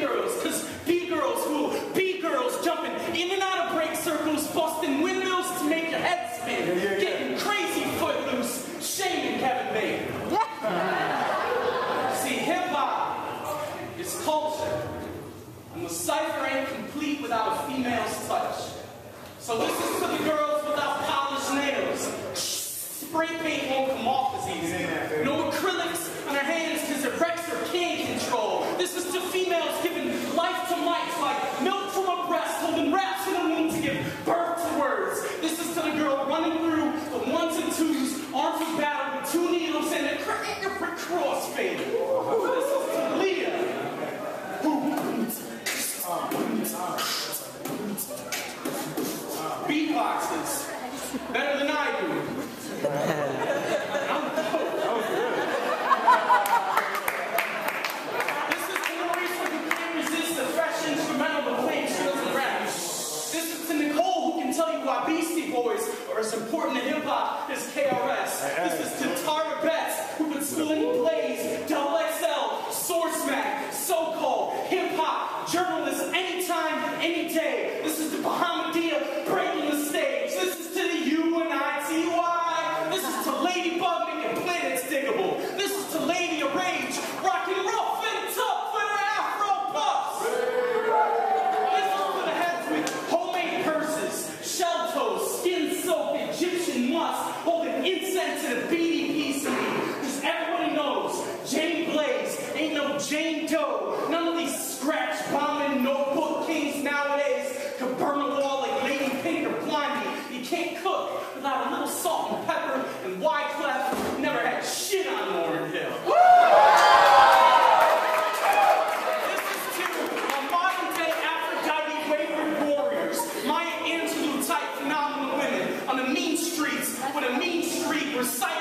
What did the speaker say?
girls, because B girls rule. B girls jumping in and out of break circles, busting windmills to make your head spin, yeah, yeah, yeah. getting crazy footloose, shaming Kevin Bacon. See, hip hop is culture, and the cipher ain't complete without a female's touch. So listen to the girls without polished nails. Spray paint won't come off as easy. No crossfade. This is to Leah. Beatboxes. Better than I do. This is to Marisa who can't resist the fresh instrumental but claims she doesn't rap. This is to Nicole who can tell you why Beastie Boys are as important to hip hop as KRS. This journalists anytime, any day. This is to Bahamadia Jane Doe. None of these scratch bombing notebook kings nowadays can burn a wall like Lady Pink or Blondie. You can't cook without a little salt and pepper and Wyclef never had shit on Lauryn Hill. This is to my modern day Aphrodite warriors, Maya Angelou type phenomenal women on the mean streets with a mean reciting